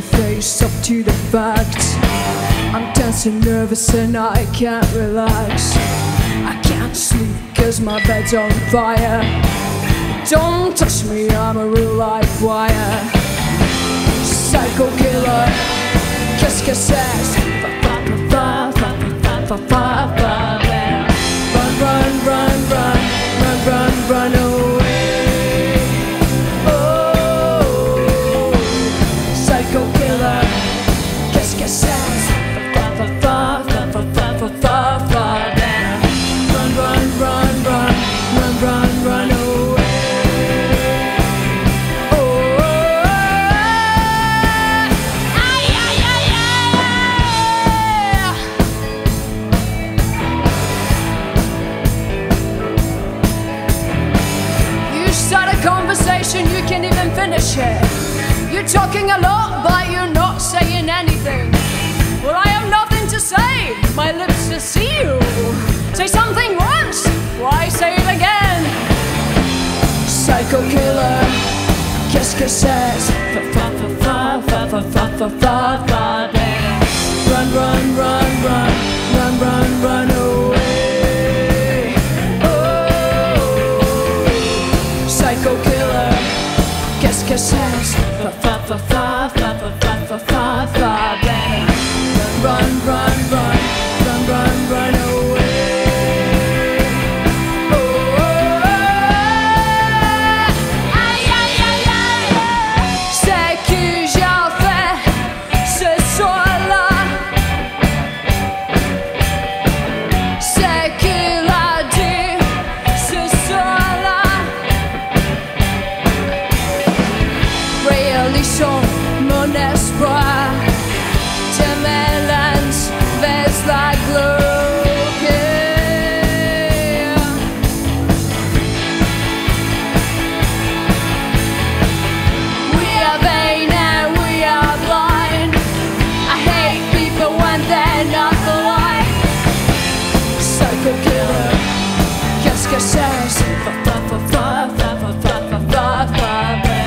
to face up to the facts. I'm tense and nervous and I can't relax. I can't sleep cause my bed's on fire. Don't touch me, I'm a real life wire. Psycho killer, kiss, kiss, ass, Fa, fa, fa, fa, fa, fa, fa, fa. Conversation, you can't even finish it. You're talking a lot, but you're not saying anything. Well, I have nothing to say, my lips are sealed. Say something once, why say it again? Psycho killer, fa fa. Run, run, run, run, run, run, run away. Oh, psycho killer, says, fa fa fa fa. not the light Psycho killer Qu'est-ce que c'est C'est fa fa fa fa fa fa fa fa fa.